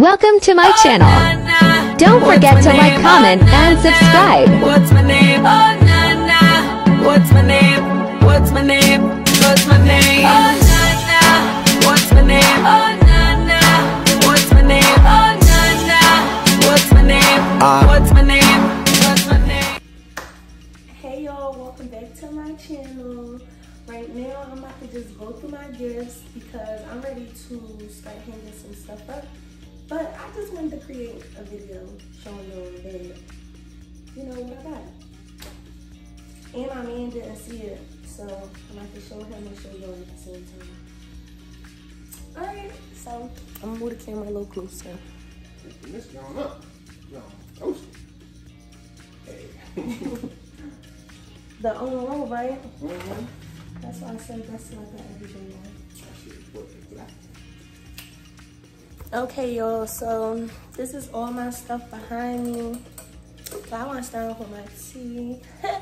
Welcome to my channel. Don't forget to like, comment, and subscribe. What's my name? Oh na na. What's my name? What's my name? What's my name? Oh na na. What's my name? Oh na na. What's my name? Oh na na. What's my name? Uh. What's my name? What's my name? Hey y'all, welcome back to my channel. Right now, I'm about to just go through my gifts because I'm ready to start hanging some stuff up. But I just wanted to create a video showing you that, you know, what I got. And my man didn't see it, so I'm about to show him and show you at the same time. Alright, so I'm gonna move the camera a little closer. This going up. No, toast. Hey. The on roll, right? mm-hmm. That's why I said that's like an everyday one. Okay, y'all, so this is all my stuff behind me. So I want to start off with my tea.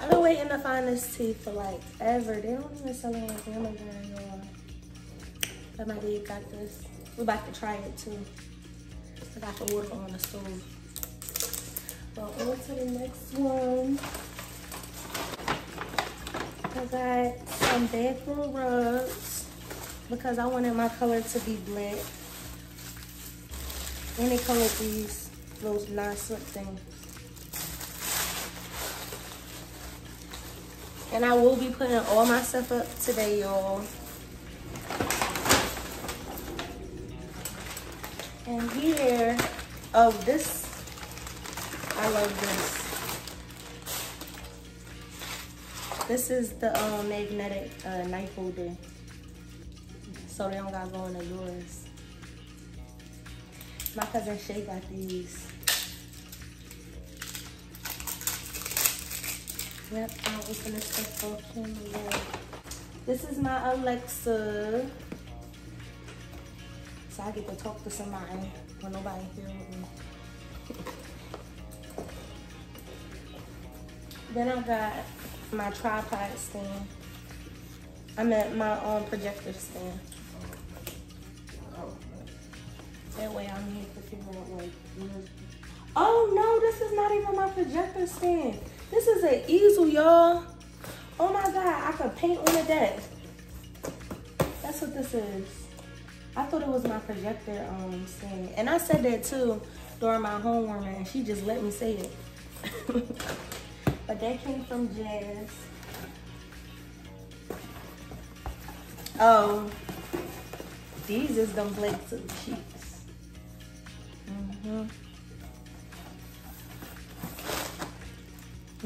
I've been waiting to find this tea for like ever. They don't even sell it on Amazon, y'all. But my dad got this. We're about to try it too. I got the water on the stove. But on to the next one. I got some bathroom rugs because I wanted my color to be black. And they colored these little nice slip things. And I will be putting all my stuff up today, y'all. And here, oh, this, I love this. This is the um, magnetic uh, knife holder. So they don't gotta go in the doors. My cousin Shay got these. Yep, this stuff up in the. This is my Alexa. So I get to talk to somebody when nobody here with me. then I got my tripod stand. I meant my own projector stand. That way I'm here to figure out like. Oh no, this is not even my projector stand. This is an easel, y'all. Oh my God, I could paint on the deck. That's what this is. I thought it was my projector um stand. And I said that too during my homewarming and she just let me say it. but that came from Jazz. Oh, these is them blades of the sheets. Mm-hmm.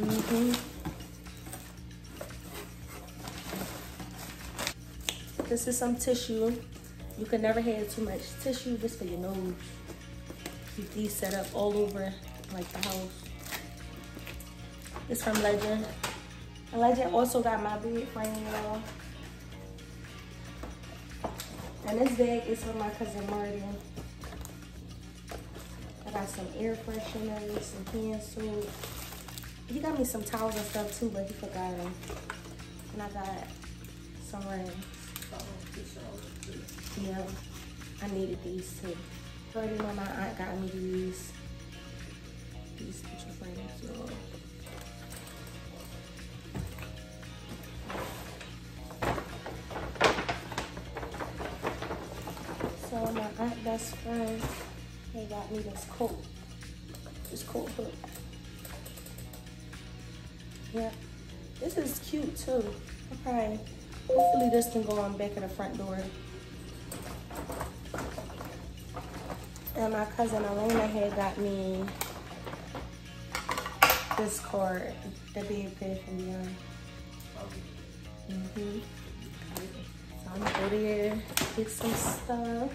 Mm-hmm. This is some tissue. You can never have too much tissue just for your nose. Keep these set up all over like the house. It's from Legend. And Legend also got my bed frame, y'all. And this bag is for my cousin Marty. Got some air fresheners, some hand soap. He got me some towels and stuff too, but he forgot them. And I got some rings. Yeah, I needed these too. Already know my aunt got me these. These picture frames, y'all. So my aunt best friend, they got me this coat. This coat hook. Yeah, this is cute too. Okay, hopefully this can go on back of the front door. And my cousin Elena had got me this card, the big pay from Beyond. Mm-hmm. So I'm gonna go there, get some stuff.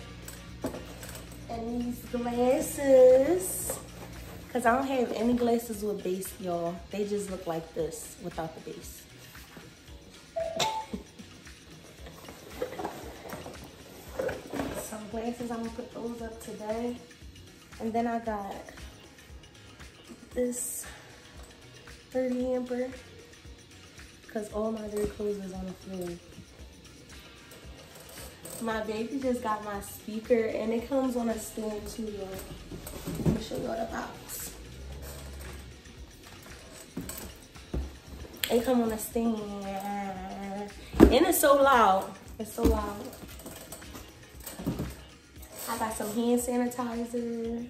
These glasses. Cause I don't have any glasses with base, y'all. They just look like this without the base. Some glasses, I'm gonna put those up today. And then I got this 30 hamper. Cause all my dirty clothes is on the floor. My baby just got my speaker and it comes on a stand too. Let me show y'all the box. It come on a stand. And it's so loud. It's so loud. I got some hand sanitizer.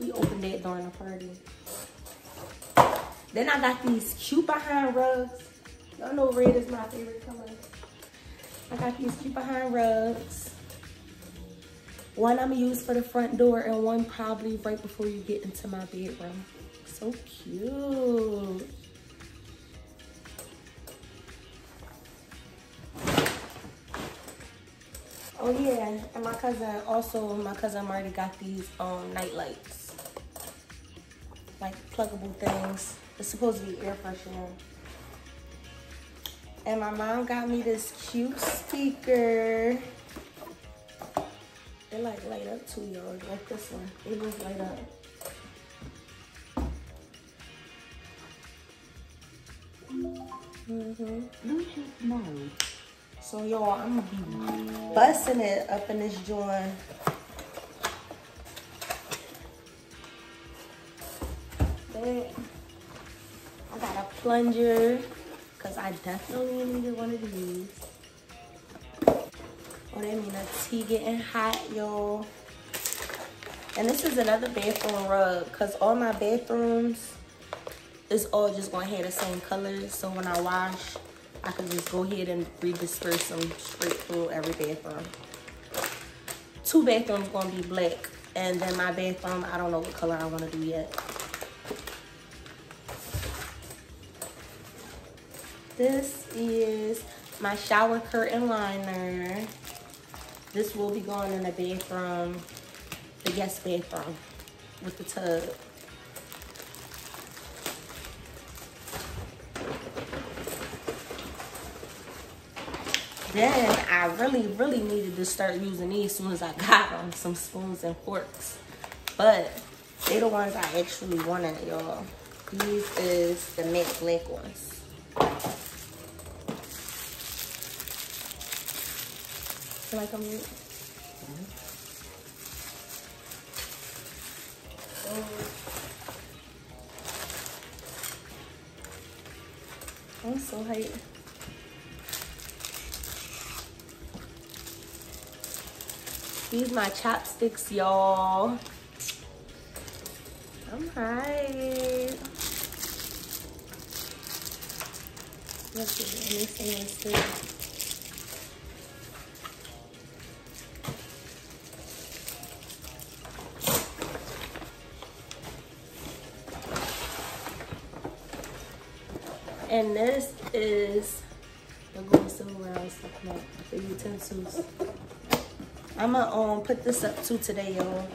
We opened it during the party. Then I got these cute behind rugs. Y'all know red is my favorite color. I got these cute behind rugs. One I'm gonna use for the front door and one probably right before you get into my bedroom. So cute. Oh yeah, and my cousin also, my cousin Marty got these um night lights. Like pluggable things. It's supposed to be air freshener. And my mom got me this cute speaker. It like light up too, y'all. Like this one. It just light up. Bluetooth mode. So y'all, I'm gonna be busting it up in this joint. I got a plunger, cause I definitely needed one of these. Oh, that mean the tea getting hot, y'all. And this is another bathroom rug, cause all my bathrooms is all just gonna have the same color. So when I wash, I can just go ahead and redisperse them straight through every bathroom. Two bathrooms gonna be black. And then my bathroom, I don't know what color I wanna do yet. This is my shower curtain liner. This will be going in the bathroom, the guest bathroom with the tub. Then I really, really needed to start using these as soon as I got them, some spoons and forks. But they're the ones I actually wanted, y'all. These is the matte black ones. Feel like I'm I'm so hyped. These my chopsticks, y'all. I'm hyped. Let's see, anything is good. And this is the gold silverware I was the utensils. I'm gonna um, put this up too today, y'all.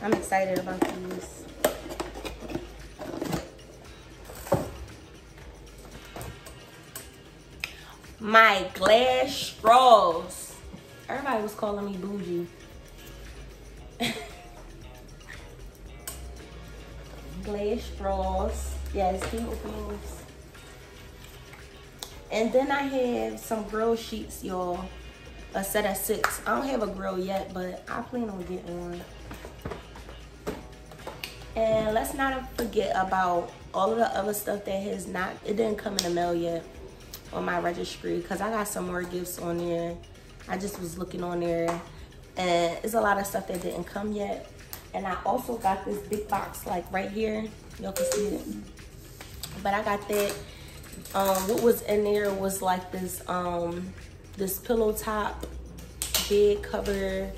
I'm excited about these. My glass straws. Everybody was calling me bougie. glass straws. Yes, people things. And then I have some grill sheets, y'all. A set of six. I don't have a grill yet, but I plan on getting one. And let's not forget about all of the other stuff that has not, it didn't come in the mail yet on my registry because I got some more gifts on there. I just was looking on there and it's a lot of stuff that didn't come yet. And I also got this big box like right here. Y'all can see it. But I got that. Um, what was in there was like this um, this pillow top bed cover.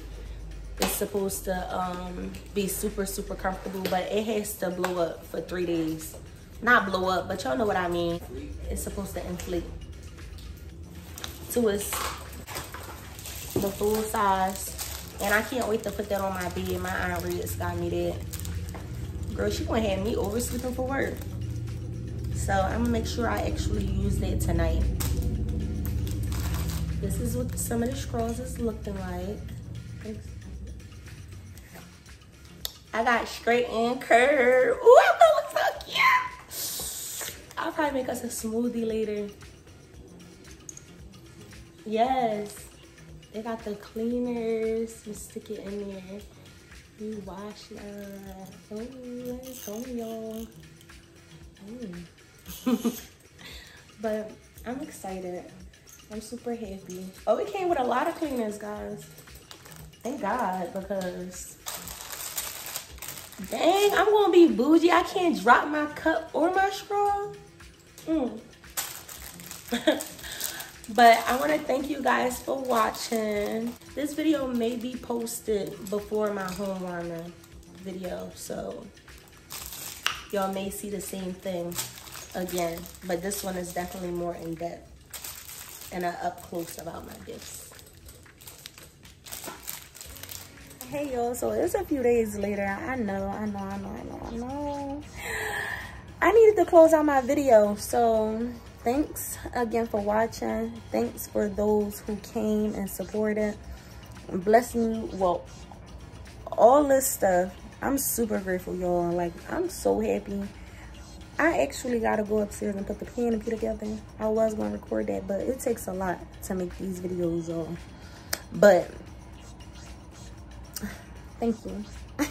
It's supposed to um, be super, super comfortable, but it has to blow up for three days. Not blow up, but y'all know what I mean. It's supposed to inflate. So it's the full size. And I can't wait to put that on my bed. My Aunt Red's got me that. Girl, she gonna have me oversleeping for work. So I'm gonna make sure I actually use that tonight. This is what some of the scrolls is looking like. I got straight and curved. Ooh, I'm gonna look so cute. I'll probably make us a smoothie later. Yes. They got the cleaners. You stick it in there. You wash that. Oh, let's go, y'all. Mm. but I'm excited. I'm super happy. Oh, it came with a lot of cleaners, guys. Thank God, because dang, I'm gonna be bougie. I can't drop my cup or my straw. Mm. but I want to thank you guys for watching. This video may be posted before my home warming video, so y'all may see the same thing again. But this one is definitely more in depth and up close about my gifts. Hey y'all, so it's a few days later. I know, I know, I know, I know, I know. I needed to close out my video, so thanks again for watching. Thanks for those who came and supported. Bless me, well, all this stuff. I'm super grateful, y'all. Like, I'm so happy I actually got to go upstairs and put the pen and together. I was to record that, but it takes a lot to make these videos, y'all. But, thank you.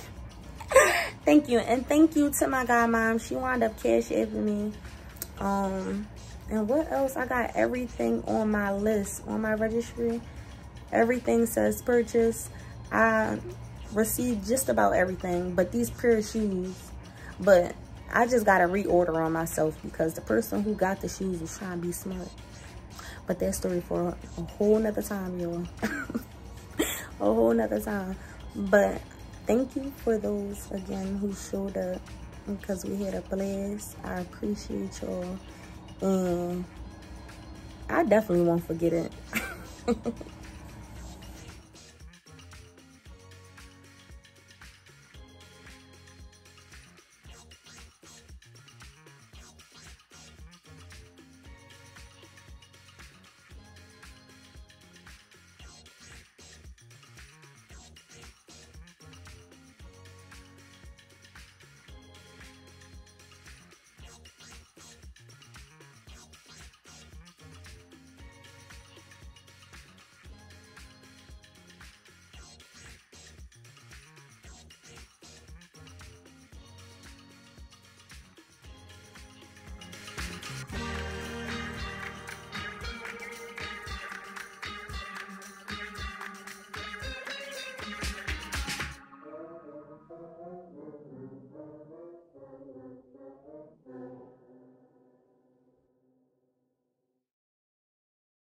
thank you. And thank you to my godmom. She wound up cash apping me. Um, and what else? I got everything on my list, on my registry. Everything says purchase. I received just about everything, but these pair of shoes. But I just got to reorder on myself because the person who got the shoes was trying to be smart. But that story for a whole nother time, y'all. a whole nother time. But thank you for those, again, who showed up because we had a blast. I appreciate y'all. And I definitely won't forget it.